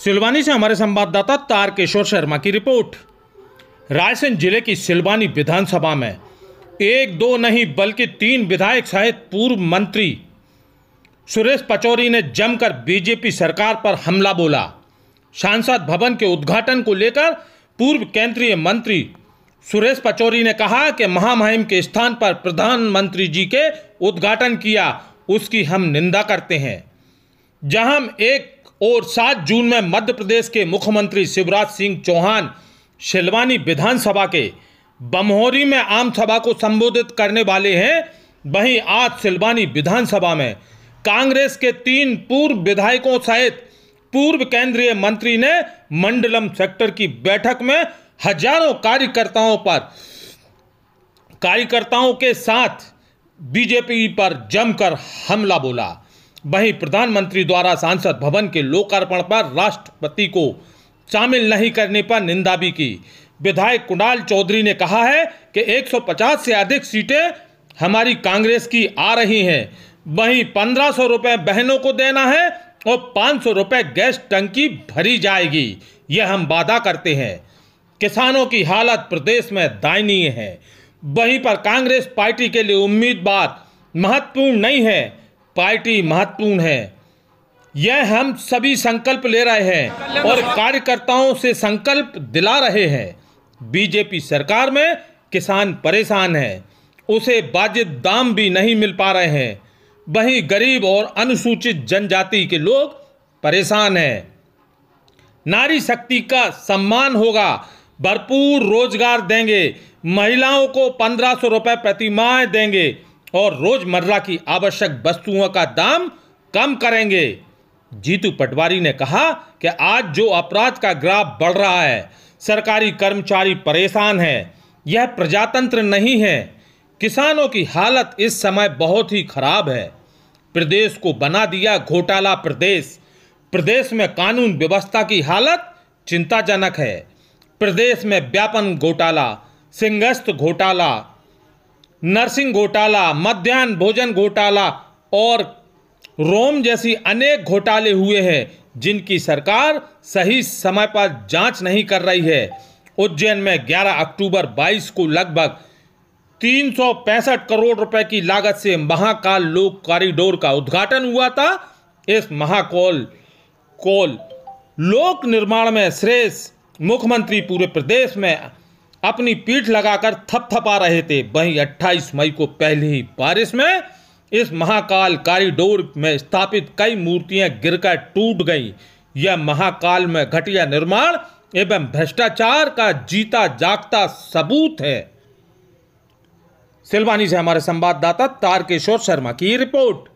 सिलवानी से हमारे संवाददाता तारकेश्वर शर्मा की रिपोर्ट। रायसेन ज़िले की सिलवानी विधानसभा में एक दो नहीं बल्कि तीन विधायक सहित पूर्व मंत्री सुरेश पचौरी ने जमकर बीजेपी सरकार पर हमला बोला। सांसद भवन के उद्घाटन को लेकर पूर्व केंद्रीय मंत्री सुरेश पचौरी ने कहा कि महामहिम के स्थान पर प्रधानमंत्री जी के उद्घाटन किया, उसकी हम निंदा करते हैं। जहाँ हम एक और सात जून में मध्य प्रदेश के मुख्यमंत्री शिवराज सिंह चौहान शिलवानी विधानसभा के बमहोरी में आम सभा को संबोधित करने वाले हैं। वहीं आज सिलवानी विधानसभा में कांग्रेस के तीन पूर्व विधायकों सहित पूर्व केंद्रीय मंत्री ने मंडलम सेक्टर की बैठक में हज़ारों कार्यकर्ताओं पर, कार्यकर्ताओं के साथ बीजेपी पर जमकर हमला बोला। वहीं प्रधानमंत्री द्वारा सांसद भवन के लोकार्पण पर राष्ट्रपति को शामिल नहीं करने पर निंदा भी की। विधायक कुणाल चौधरी ने कहा है कि 150 से अधिक सीटें हमारी कांग्रेस की आ रही हैं। वहीं पंद्रह सौ रुपये बहनों को देना है और पाँच सौ रुपये गैस टंकी भरी जाएगी। यह हम वादा करते हैं। किसानों की हालत प्रदेश में दयनीय है। वहीं पर कांग्रेस पार्टी के लिए उम्मीदवार महत्वपूर्ण नहीं है। पार्टी महत्वपूर्ण है। यह हम सभी संकल्प ले रहे हैं और कार्यकर्ताओं से संकल्प दिला रहे हैं। बीजेपी सरकार में किसान परेशान है। उसे वाजिब दाम भी नहीं मिल पा रहे हैं। वहीं गरीब और अनुसूचित जनजाति के लोग परेशान हैं। नारी शक्ति का सम्मान होगा। भरपूर रोज़गार देंगे। महिलाओं को पंद्रह सौ रुपये प्रति माह देंगे। और रोज़मर्रा की आवश्यक वस्तुओं का दाम कम करेंगे। जीतू पटवारी ने कहा कि आज जो अपराध का ग्राफ बढ़ रहा है, सरकारी कर्मचारी परेशान है। यह प्रजातंत्र नहीं है। किसानों की हालत इस समय बहुत ही खराब है। प्रदेश को बना दिया घोटाला प्रदेश। प्रदेश में कानून व्यवस्था की हालत चिंताजनक है। प्रदेश में व्यापन घोटाला सिंगस्त घोटाला नर्सिंग घोटाला मध्यान्ह भोजन घोटाला और रोम जैसी अनेक घोटाले हुए हैं, जिनकी सरकार सही समय पर जाँच नहीं कर रही है। उज्जैन में 11 अक्टूबर 22 को लगभग तीन सौ पैंसठ करोड़ रुपए की लागत से महाकाल लोक कॉरिडोर का उद्घाटन हुआ था। इस महाकोल, कोल लोक निर्माण में श्रेष्ठ मुख्यमंत्री पूरे प्रदेश में अपनी पीठ लगाकर थपथपा रहे थे। वहीं 28 मई को पहले ही बारिश में इस महाकाल कॉरिडोर में स्थापित कई मूर्तियाँ गिरकर टूट गईं। यह महाकाल में घटिया निर्माण एवं भ्रष्टाचार का जीता जागता सबूत है। सिलवानी से हमारे संवाददाता तारकेश्वर शर्मा की रिपोर्ट।